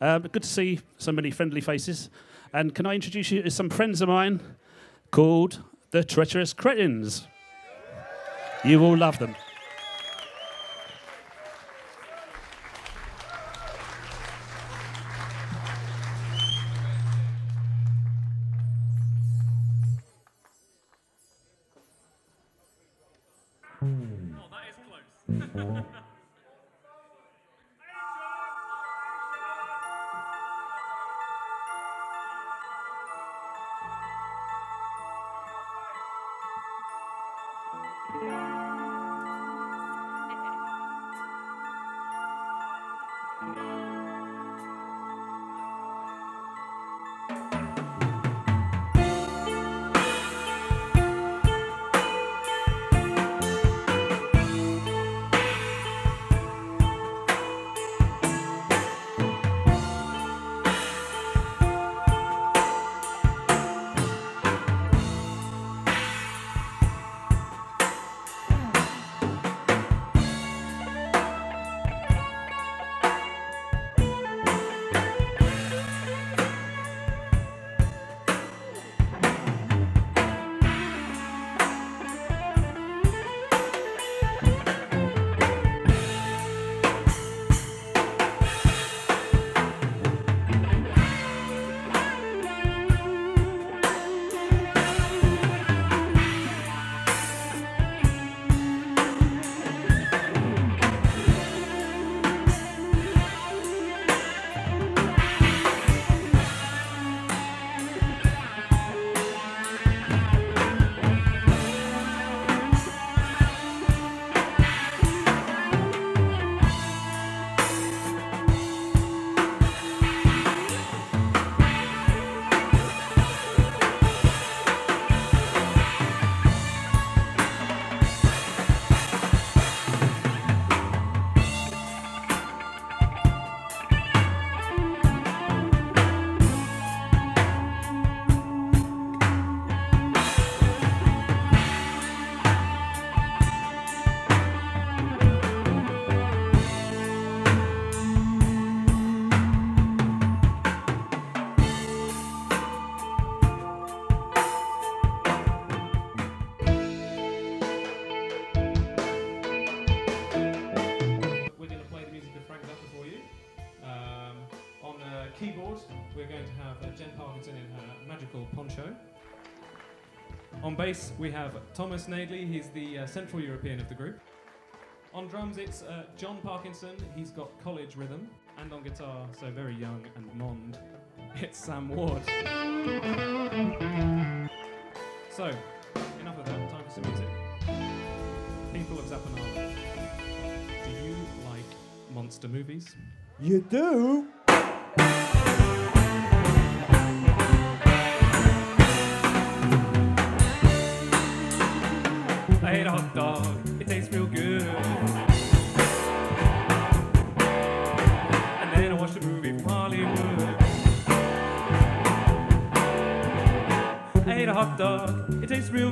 Um, good to see so many friendly faces. And can I introduce you to some friends of mine called the Treacherous Cretins? You will love them. keyboard, we're going to have uh, Jen Parkinson in her magical poncho. On bass, we have Tomas Nejedly, he's the uh, Central European of the group. On drums, it's uh, John Parkinson, he's got college rhythm. And on guitar, so very young and mond, it's Sam Ward. So, enough of that, time for some music. People of Zappanale, do you like monster movies? You do? dog. It tastes real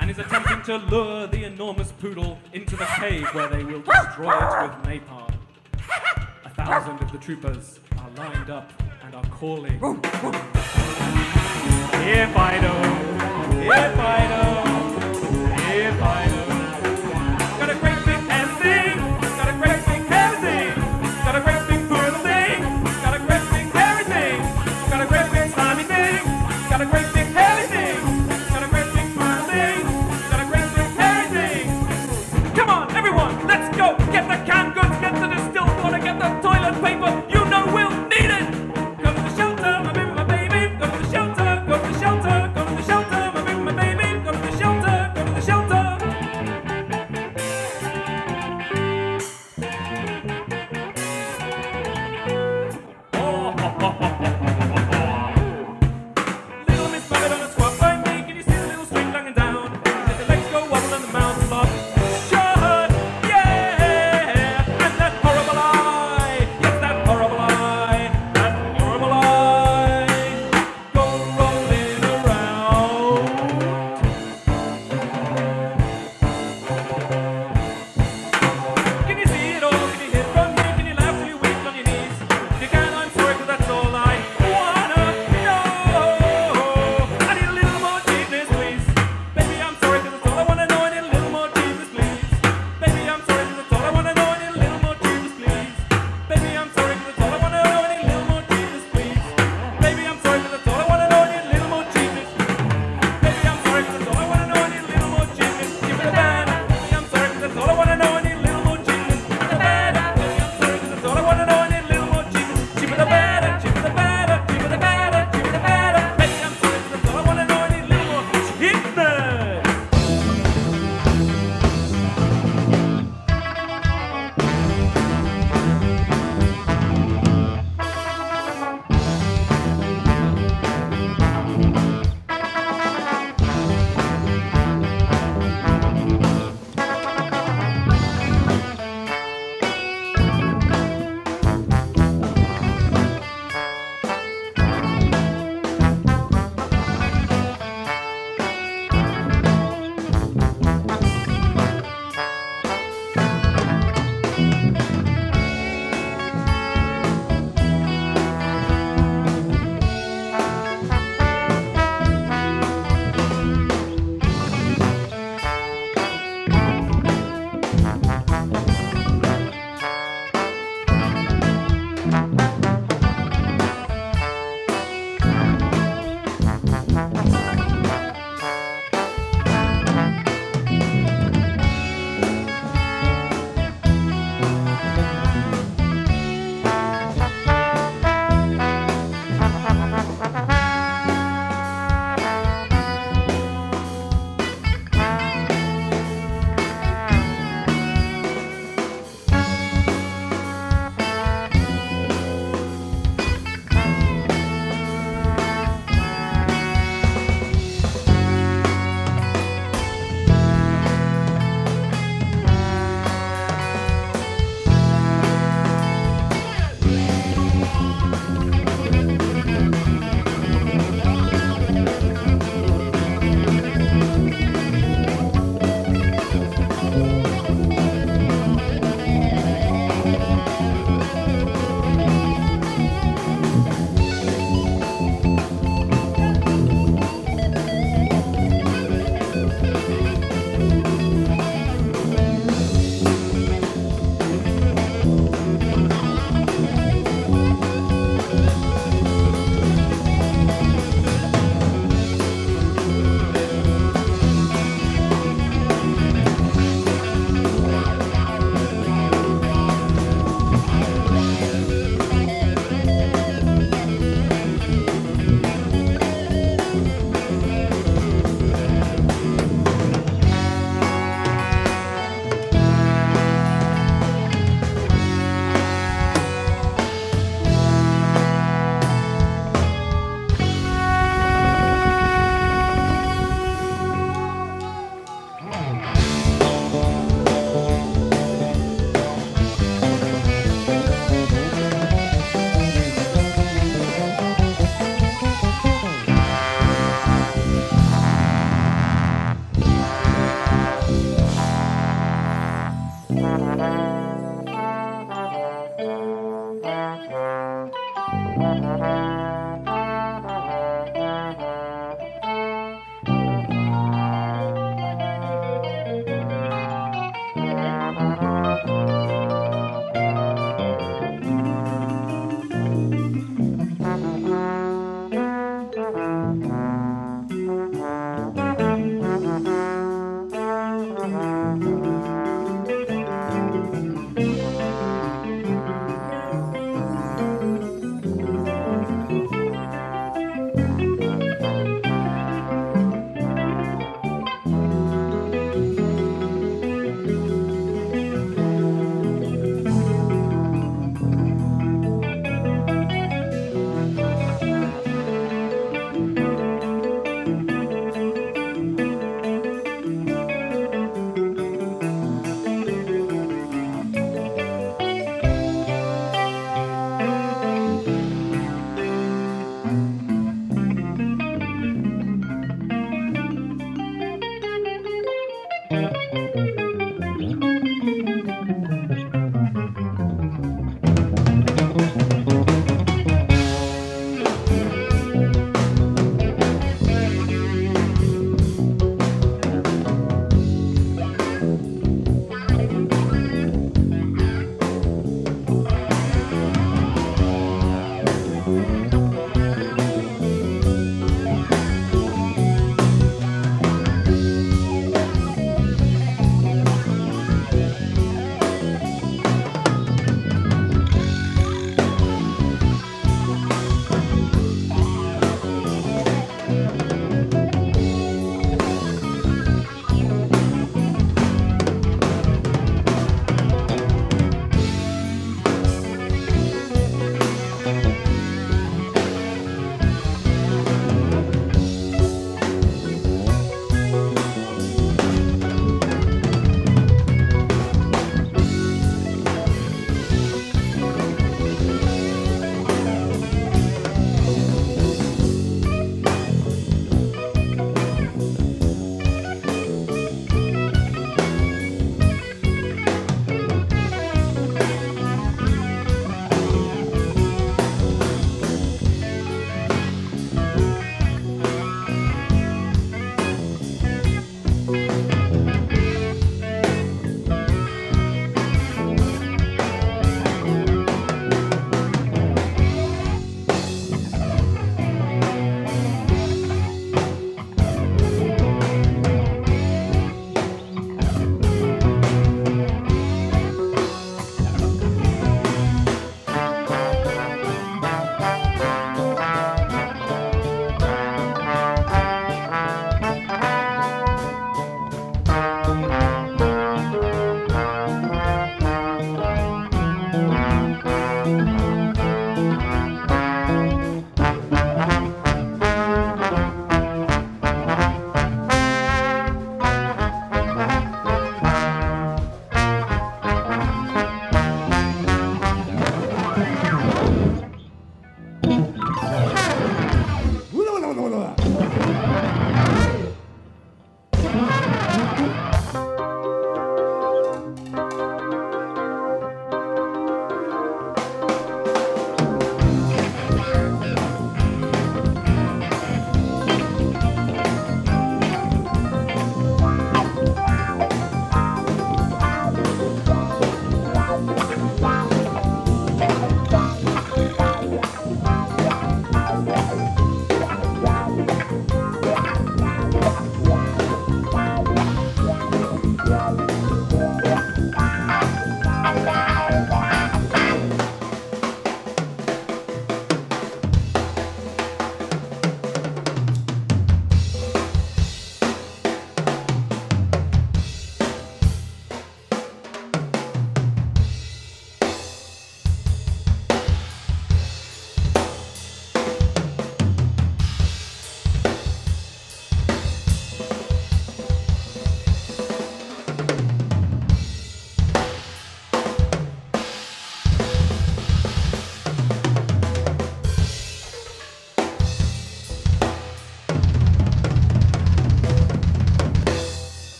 and is attempting to lure the enormous poodle into the cave where they will destroy it with napalm. A thousand of the troopers are lined up and are calling. Here, Fido! Here, Fido!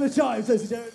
For the Chimes, ladies and gentlemen.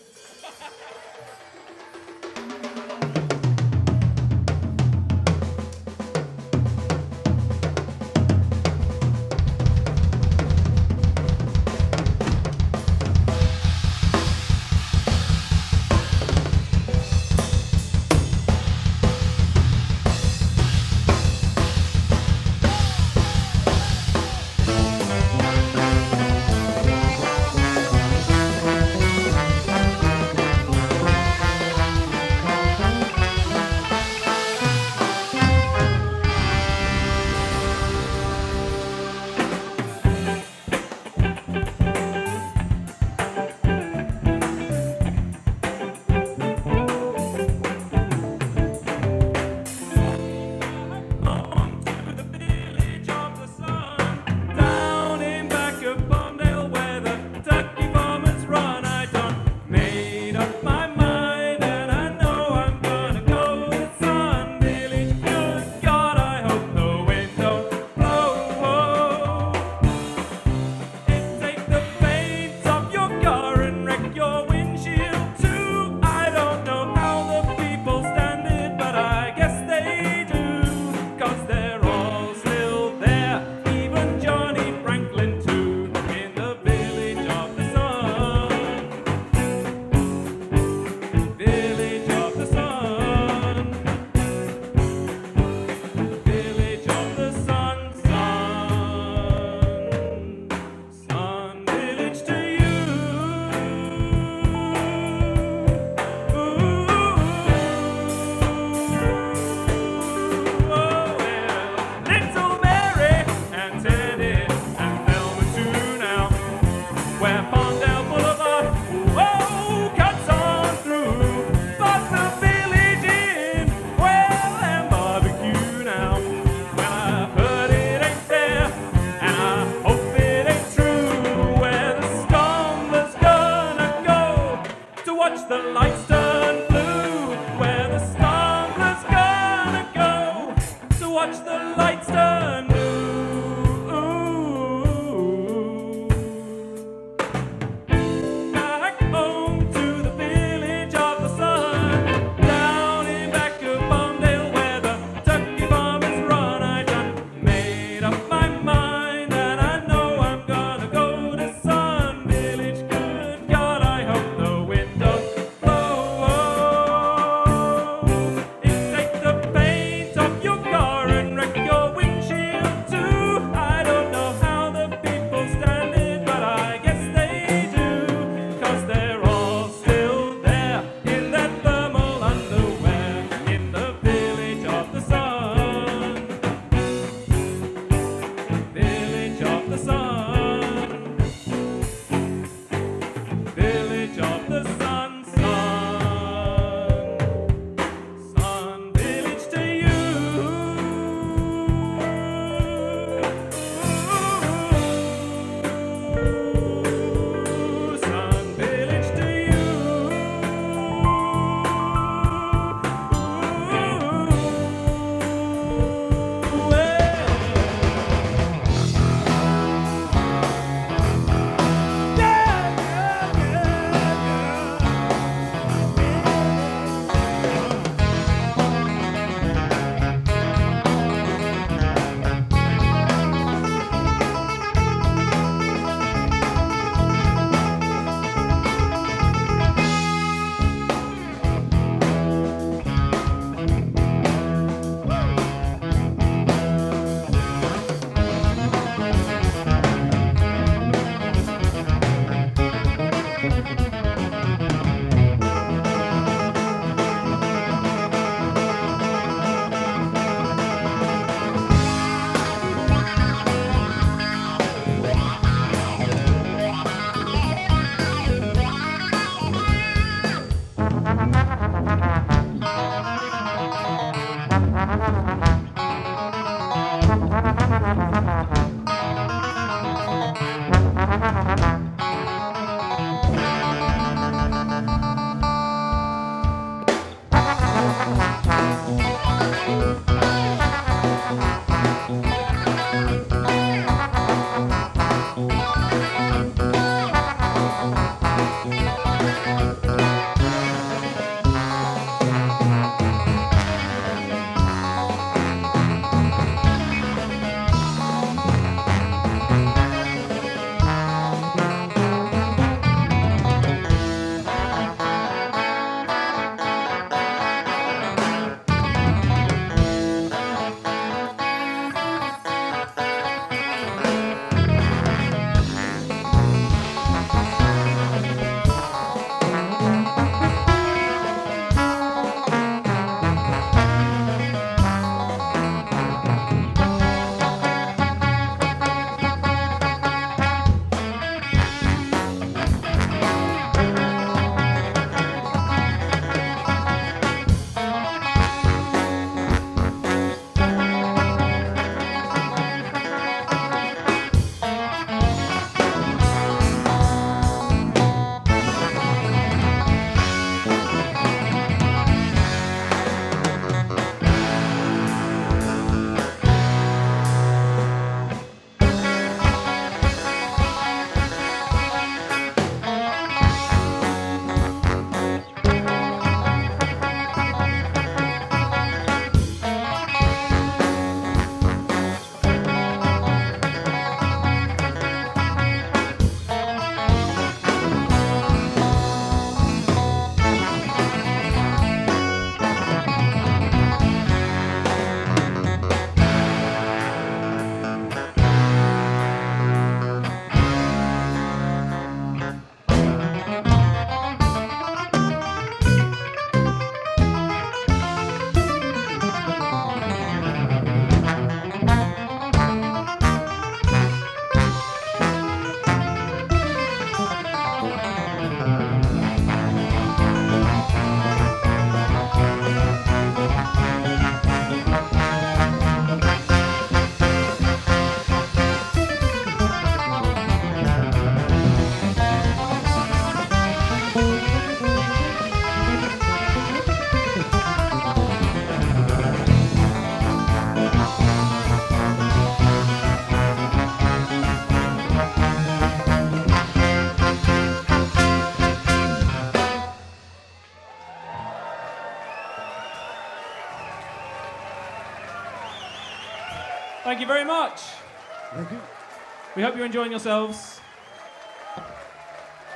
We hope you're enjoying yourselves.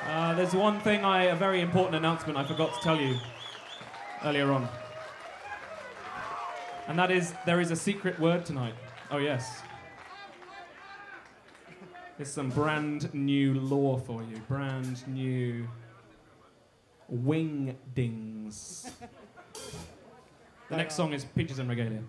Uh, there's one thing I, a very important announcement I forgot to tell you earlier on. And that is, there is a secret word tonight. Oh, yes. There's some brand new law for you. Brand new wing dings. The next song is Peaches en Regalia.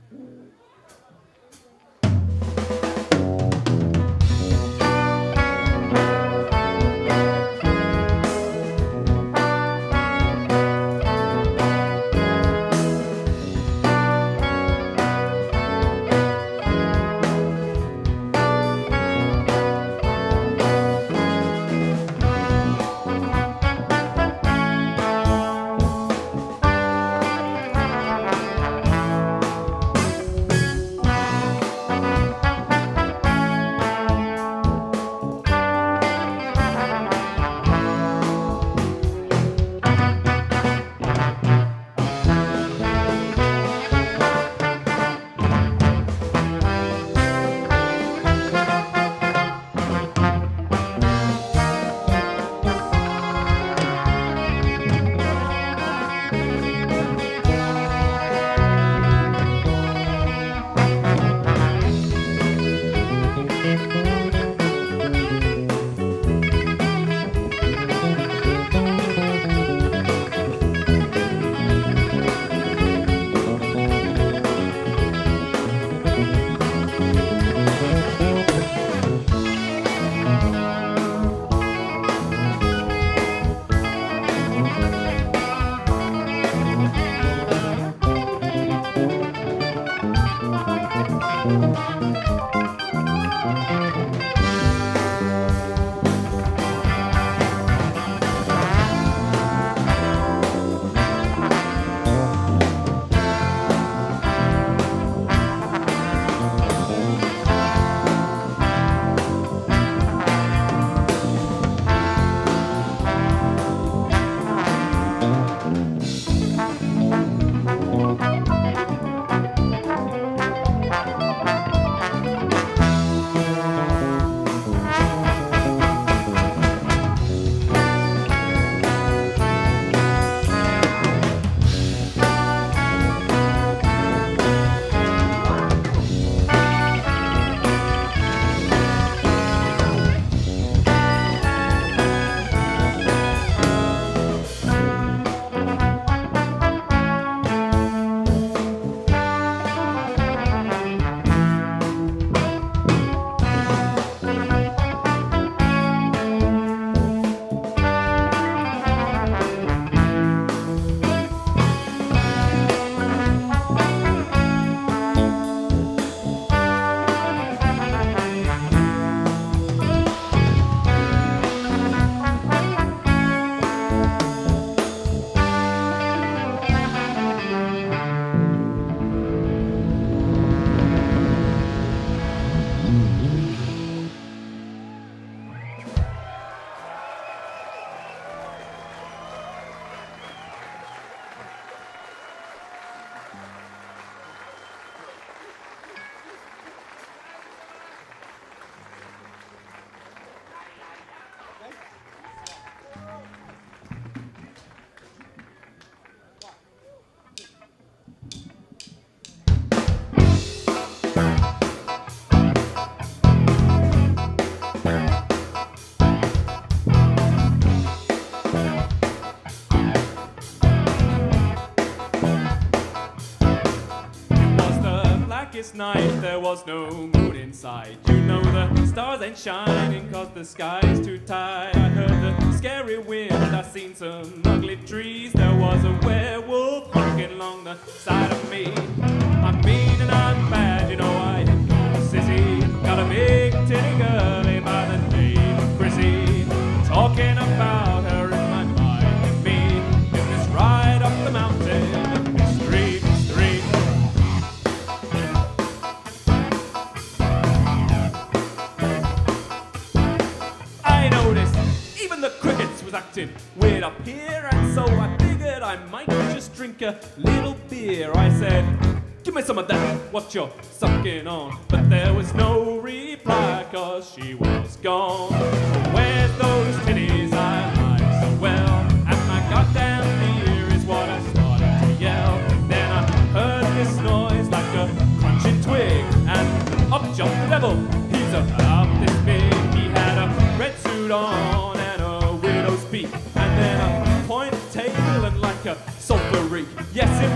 Night, there was no moon in sight. You know the stars ain't shining cause the sky's too tight. I heard the scary wind, I seen some ugly trees. There was a werewolf walking along a little beer. I said, Give me some of that, what you're sucking on. But there was no reply, cause she was gone.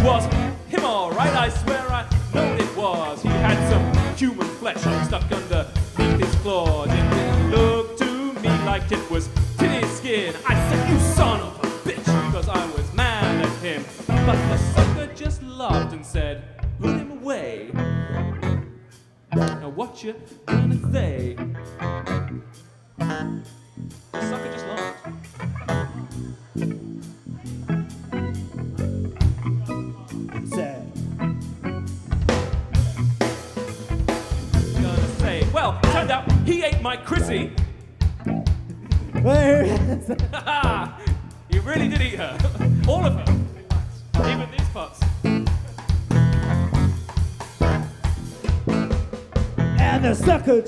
Was him, all right. I swear I know it was. He had some human flesh stuck underneath his claws. It didn't look to me like it was titty skin. I said, "You son of a bitch," because I was mad at him. But the sucker just laughed and said,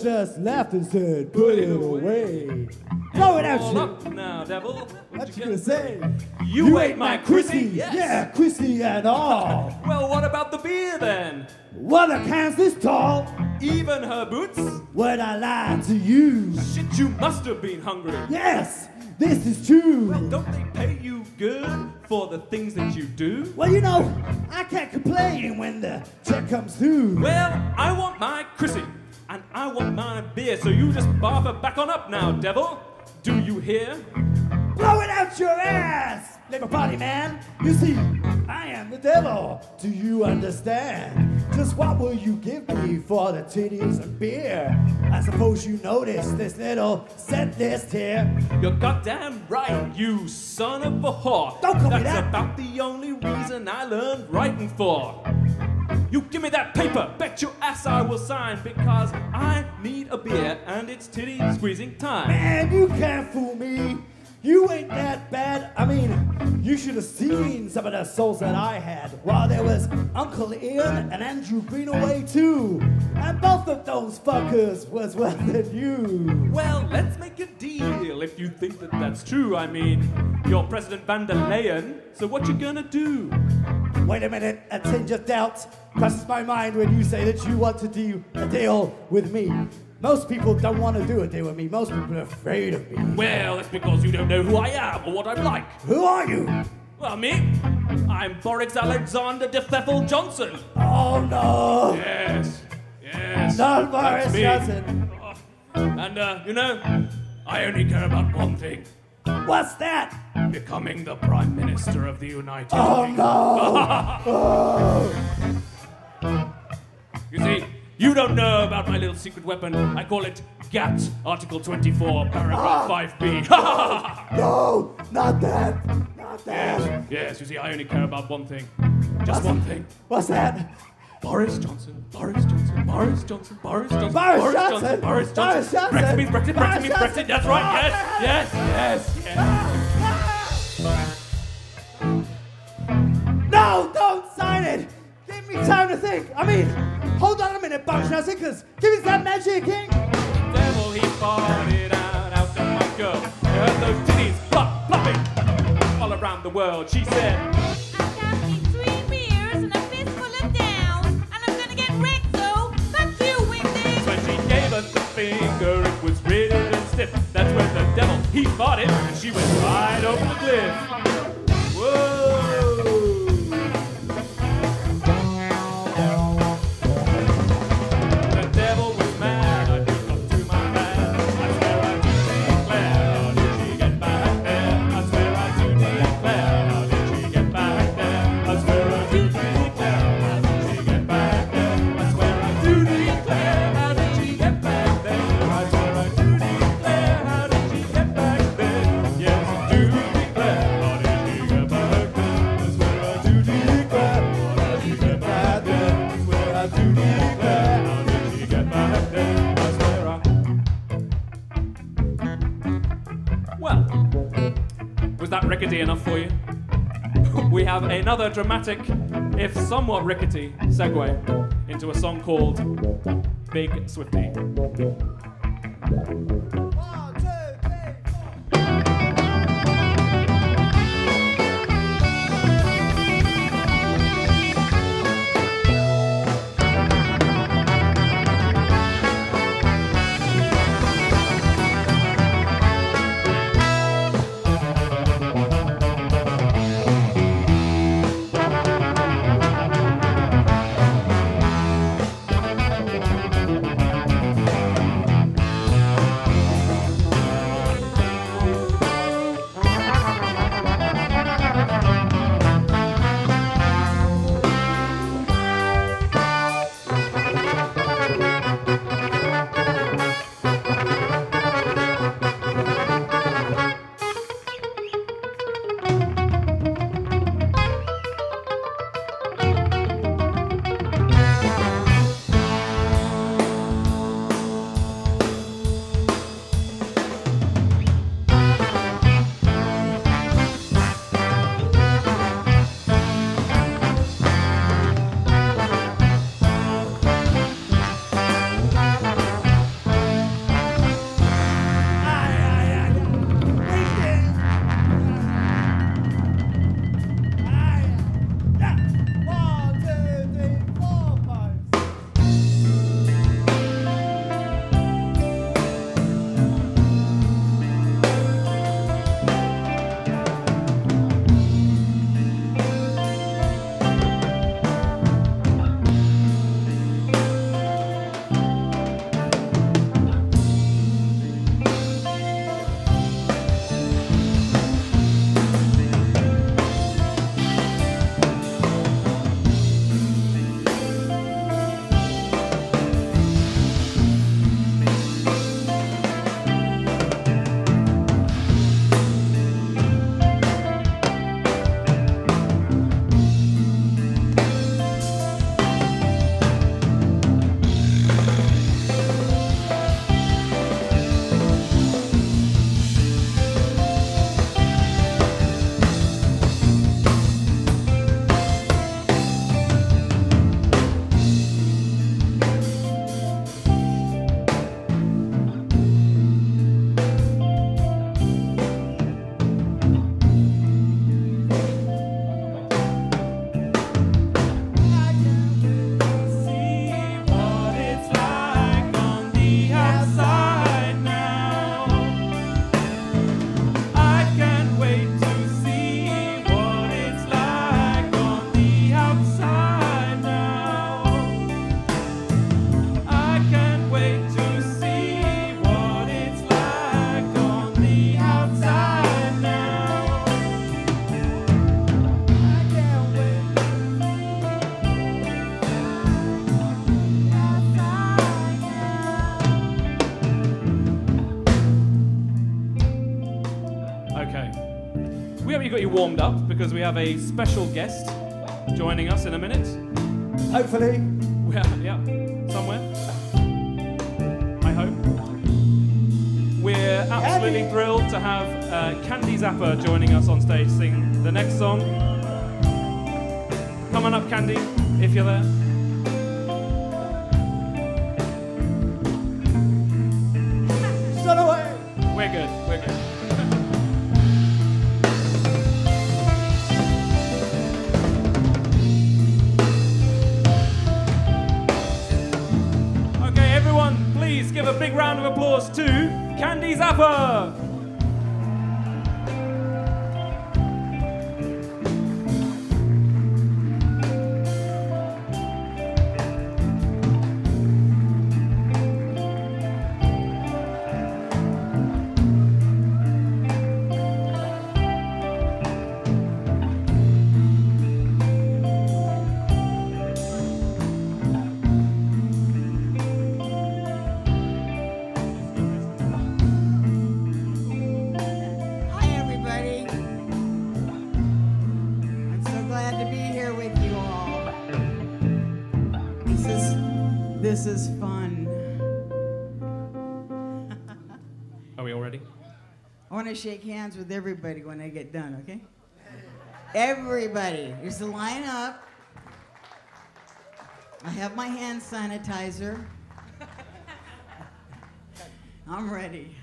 just laughed and said, put it away. Throw it out, you. up now, devil. What you gonna say? You, ate my Chrissy? Yes. Yeah, Chrissy and all. Well, what about the beer then? What a can's this tall? Even her boots? When I lied to you. Shit, you must have been hungry. Yes, this is true. Well, don't they pay you good for the things that you do? Well, you know, I can't complain when the check comes through. Well, I want my Chrissy, and I want my beer, so you just barf her back on up now, devil. Do you hear? Blow it out your ass, little body man. You see, I am the devil. Do you understand? Just what will you give me for the titties and beer? I suppose you noticed this little set list here. You're goddamn right, you son of a whore. Don't call me That's about the only reason I learned writing for. You give me that paper, bet your ass I will sign because I need a beer and it's titty squeezing time. Man, you can't fool me. You ain't that bad. I mean, you should have seen some of the souls that I had. While there was Uncle Ian and Andrew Greenaway too. And both of those fuckers was worse than you. Well, let's make a deal if you think that that's true. I mean, you're President van der Leyen, so what you gonna do? Wait a minute, a tinge of doubt crosses my mind when you say that you want to do a deal with me. Most people don't want to do a deal with me. Most people are afraid of me. Well, that's because you don't know who I am or what I'm like. Who are you? Well, me? I'm Boris Alexander de Pfeffel Johnson. Oh no! Yes, yes. Not Boris. Johnson. And, uh, you know, I only care about one thing What's that? becoming the Prime Minister of the United Oh Kingdom. no! You see, you don't know about my little secret weapon. I call it GATT, Article 24, Paragraph ah. 5b. No! Not that! Not that! yes, yes, you see, I only care about one thing. Just one thing. What's that? Boris Johnson, Boris Johnson, Boris Johnson, Boris Johnson, Boris Johnson, Boris Boris Johnson. Johnson, Brexit means Brexit, Brexit means. Brexit. That's right. Yes, yes, yes, yes. No! Don't sign it! Give me time to think! I mean, hold on a minute, Boris Johnson, because give me that magic king! Devil, he farted out, out my girl. You heard those titties plop, plopping all around the world. She said, finger, it was rigid and stiff. That's where the devil, he farted, and she went right over the cliff. Rickety enough for you? we have another dramatic if somewhat rickety, segue into a song called Big Swifty. Warmed up because we have a special guest joining us in a minute. Hopefully. Are, yeah, somewhere. I hope. We're absolutely Candy. thrilled to have uh, Candy Zappa joining us on stage to sing the next song. Come on up, Candy, if you're there. shake hands with everybody when I get done, okay? Everybody. Just line up. I have my hand sanitizer. I'm ready.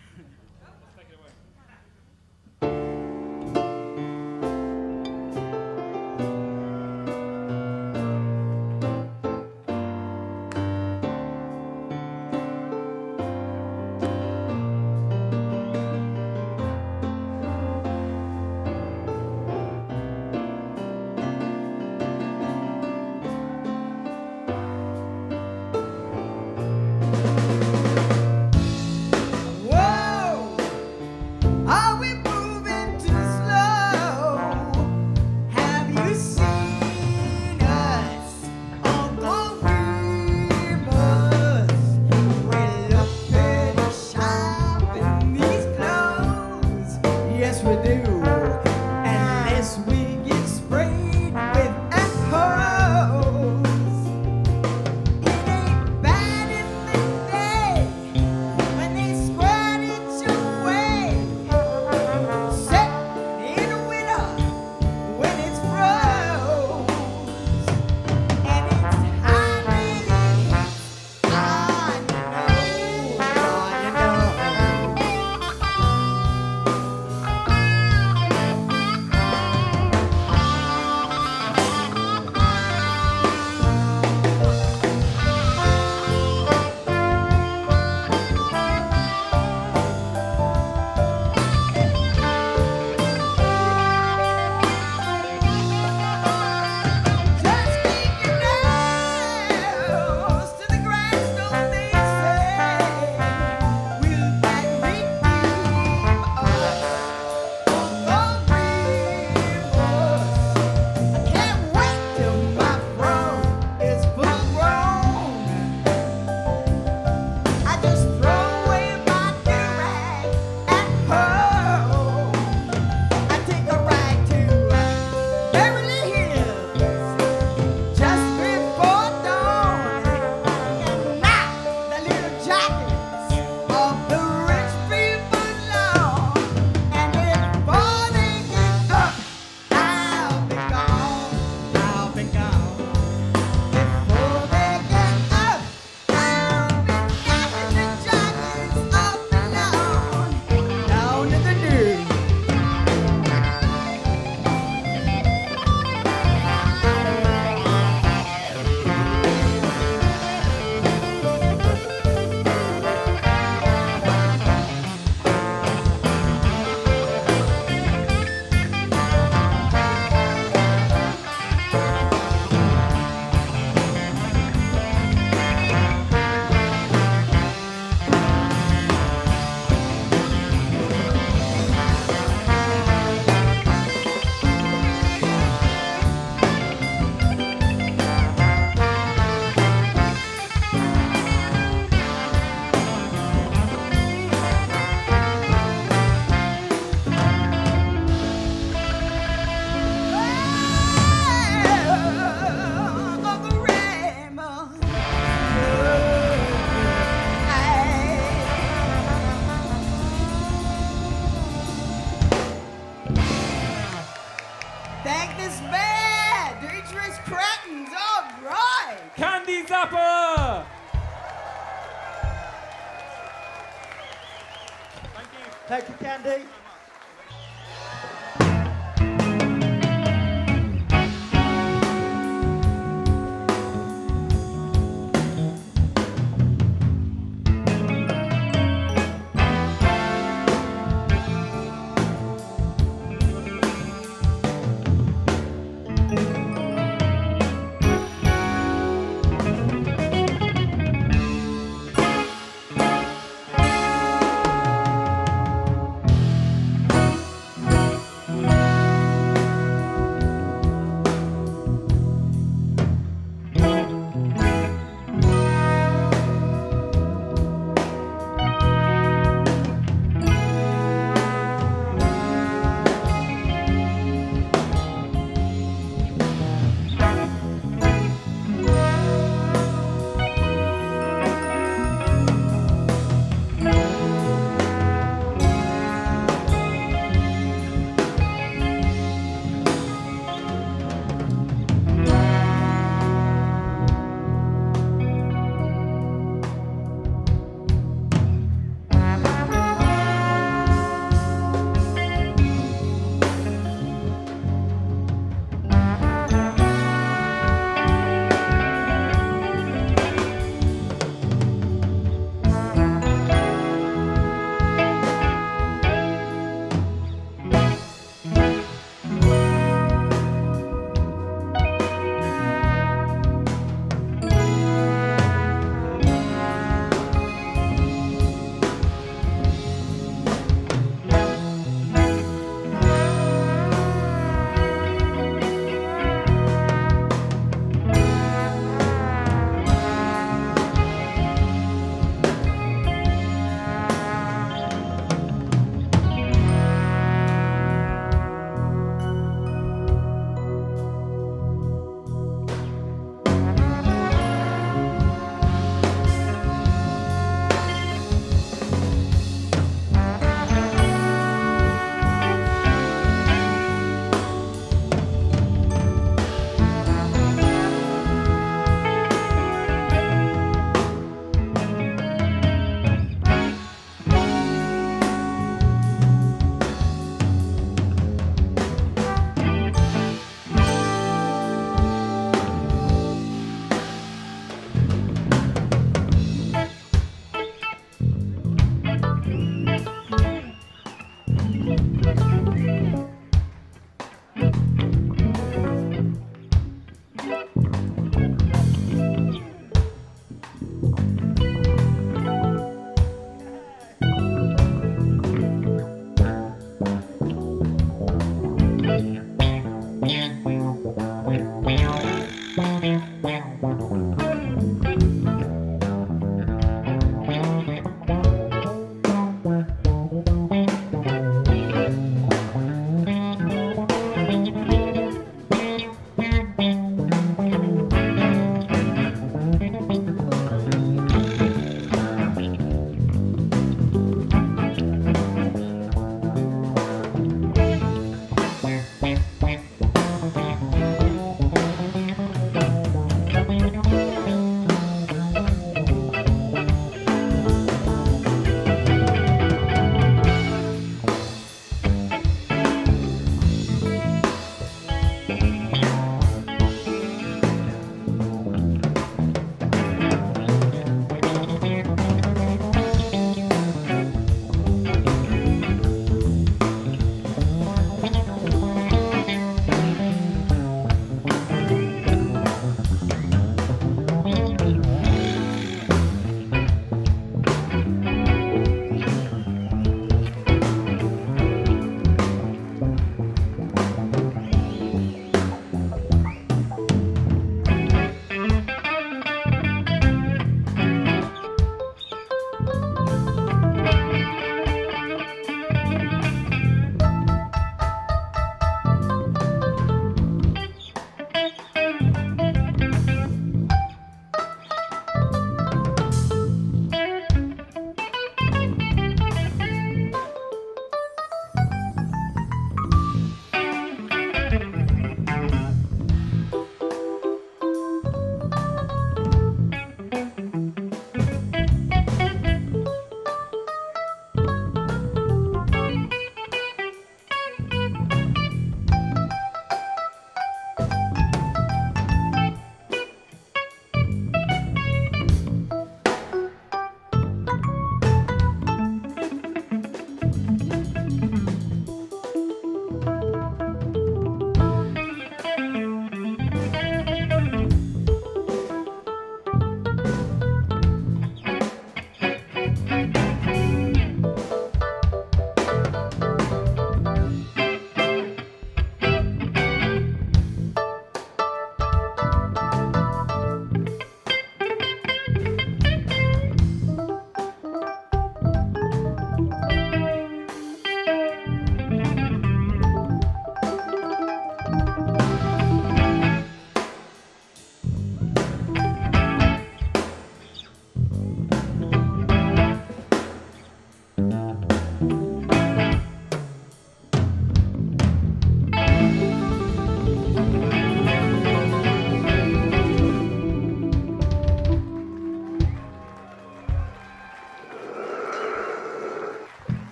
Thank you, Candy.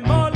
Yeah,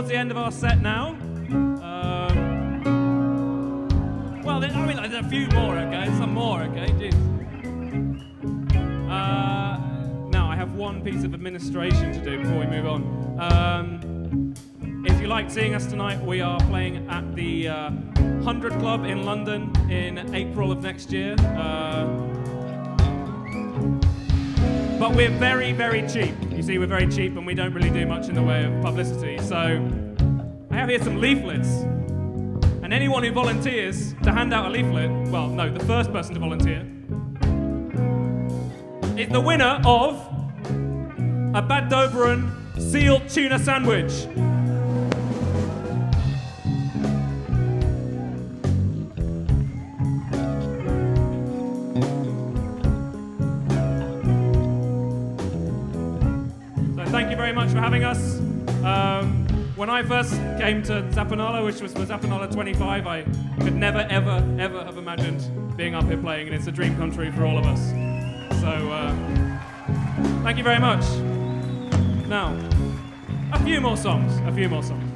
towards the end of our set now. Um, well, there, I mean, there's a few more, okay? Some more, okay? Jeez. Uh, now, I have one piece of administration to do before we move on. Um, if you like seeing us tonight, we are playing at the uh, 100 Club in London in April of next year. Uh, but we're very, very cheap. You see, we're very cheap and we don't really do much in the way of publicity. So I have here some leaflets. And anyone who volunteers to hand out a leaflet, well, no, the first person to volunteer, is the winner of a Bad Doberan seal tuna sandwich. Much for having us. Um, when I first came to Zappanale, which was for Zappanale 25, I could never, ever, ever have imagined being up here playing, and it's a dream come true for all of us. So uh, thank you very much. Now, a few more songs. A few more songs.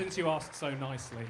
Since you asked so nicely,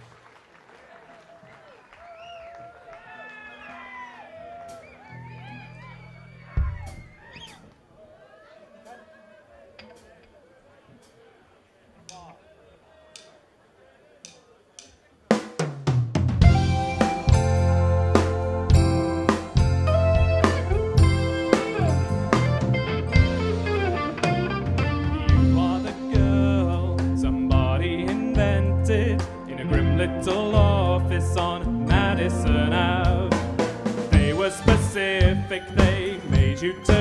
you terrific.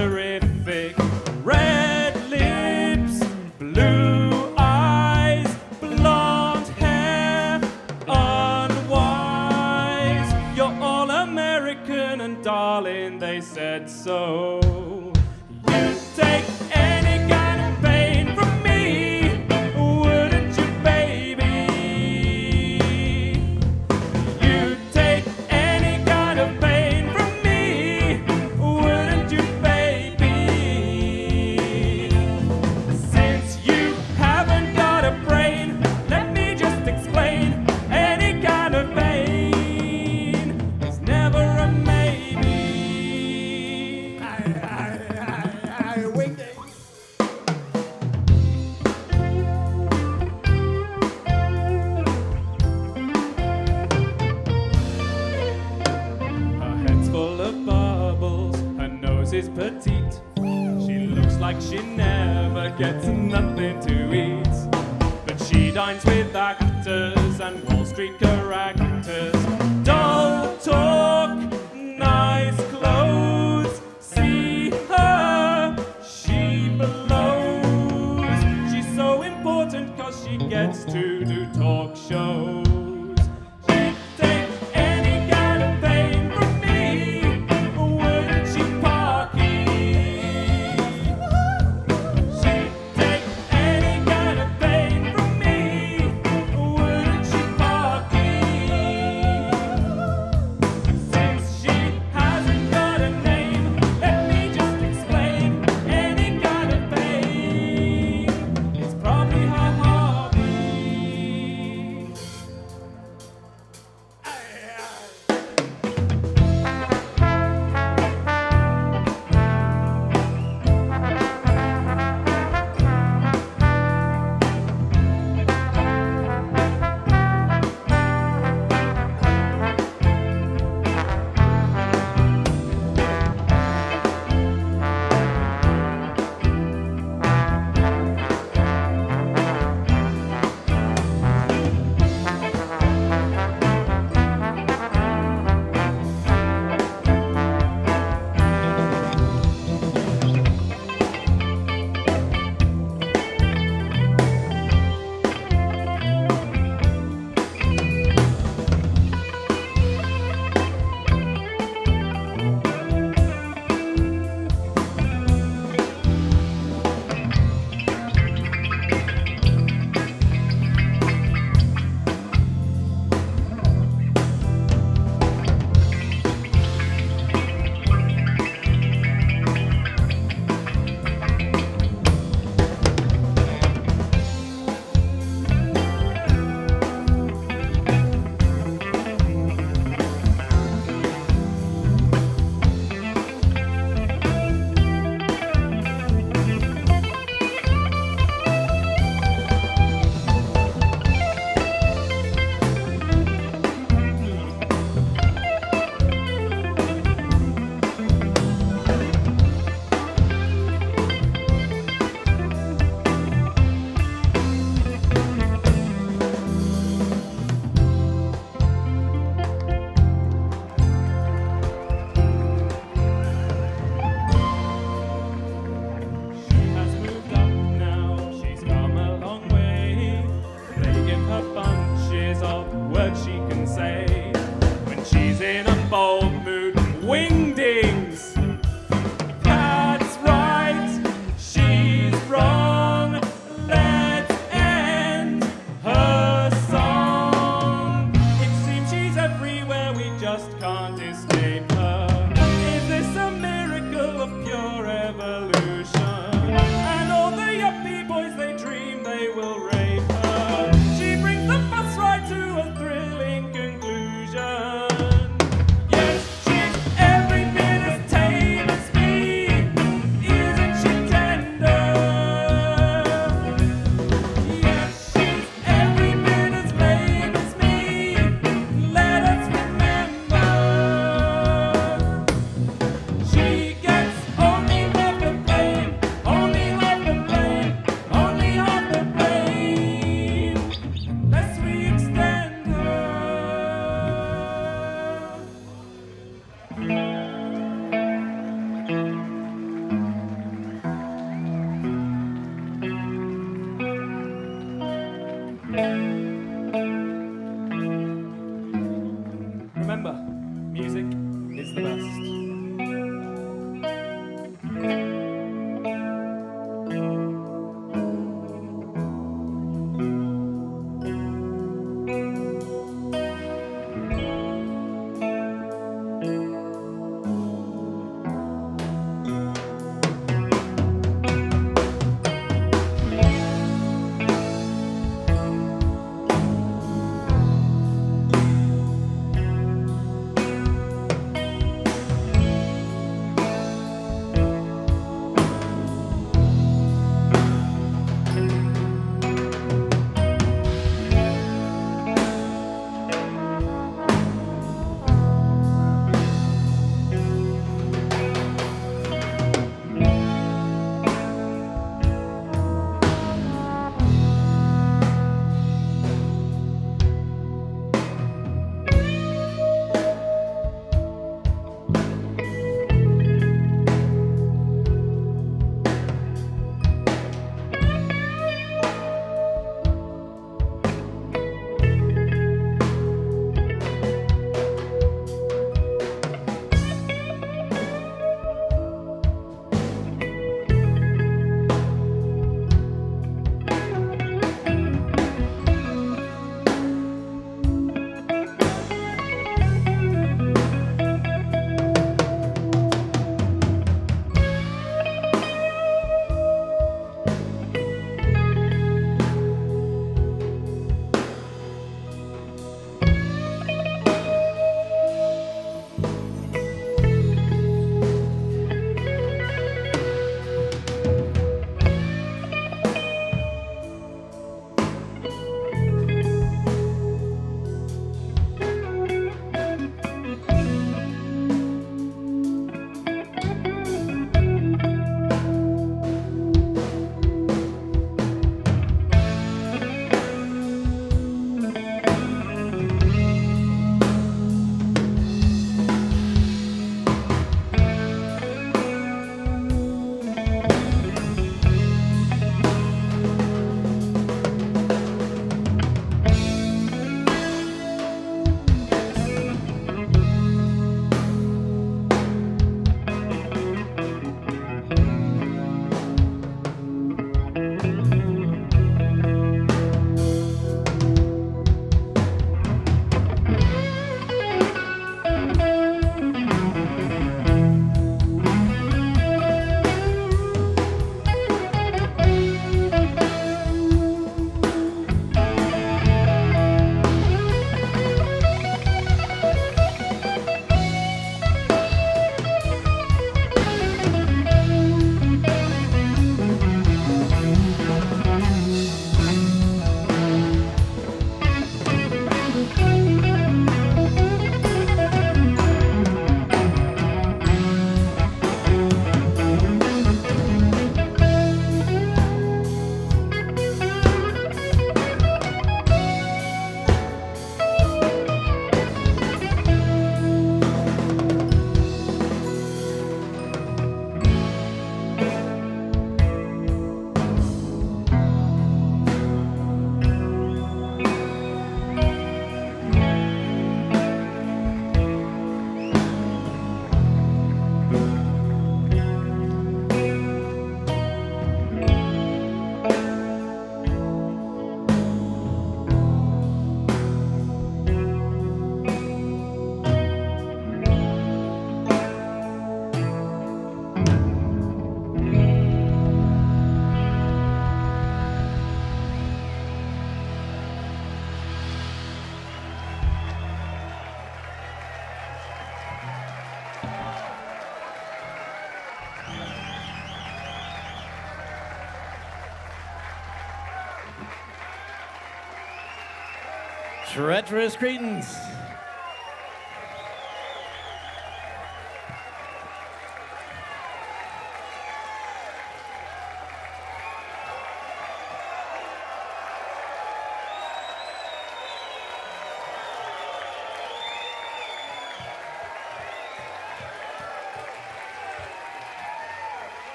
Treacherous Cretins.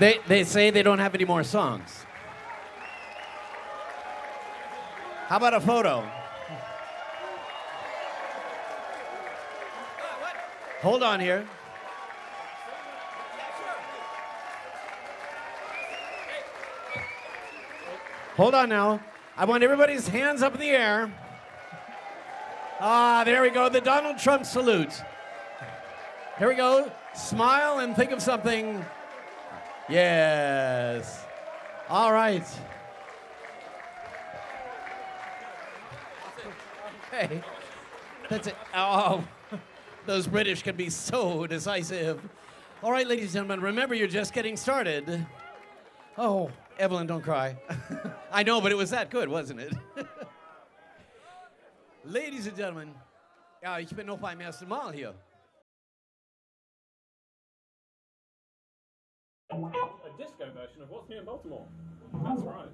They, they say they don't have any more songs. How about a photo? Hold on here. Hold on now. I want everybody's hands up in the air. Ah, there we go. The Donald Trump salute. Here we go. Smile and think of something. Yes. All right. Hey, that's it. Oh, those British can be so decisive. All right, ladies and gentlemen, remember you're just getting started. Oh, Evelyn, don't cry. I know, but it was that good, wasn't it? ladies and gentlemen, uh, ja, ich bin noch beim ersten Mal hier. A disco version of What's New in Baltimore. That's right.